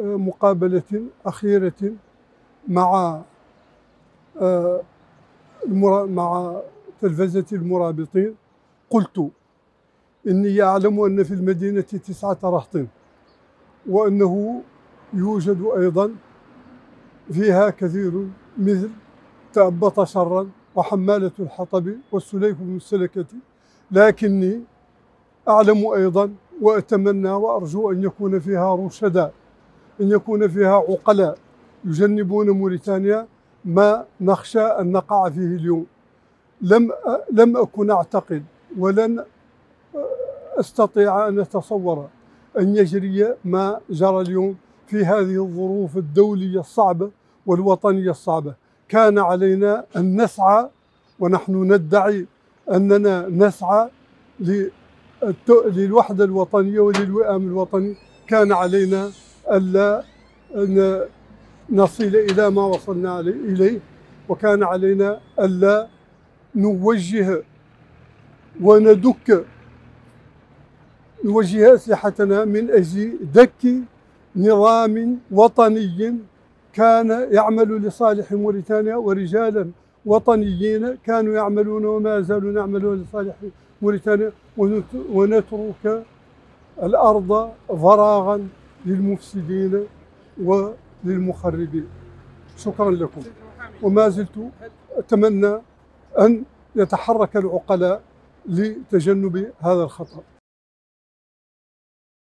مقابلة أخيرة مع مع تلفزة المرابطين. قلت إني أعلم أن في المدينة تسعة رهط وأنه يوجد أيضا فيها كثير مثل تأبط شرا وحمالة الحطب والسليف من السلكة. لكني أعلم أيضا وأتمنى وأرجو أن يكون فيها رشداء أن يكون فيها عقلاء يجنبون موريتانيا ما نخشى أن نقع فيه اليوم. لم لم أكن أعتقد ولن أستطيع أن أتصور أن يجري ما جرى اليوم في هذه الظروف الدولية الصعبة والوطنية الصعبة. كان علينا أن نسعى ونحن ندعي أننا نسعى للوحدة الوطنية وللوئام الوطني. كان علينا ألا نصل إلى ما وصلنا إليه وكان علينا ألا نوجه وندك نوجه أسلحتنا من أجل دك نظام وطني كان يعمل لصالح موريتانيا ورجالا. وطنيين كانوا يعملون وما زالوا يعملون لصالح موريتانيا. ونترك الأرض فراغا للمفسدين وللمخربين. شكرا لكم. وما زلت أتمنى أن يتحرك العقلاء لتجنب هذا الخطأ